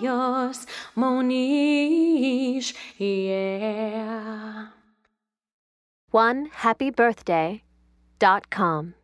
yours, Monish, yeah. One happy birthday dot com.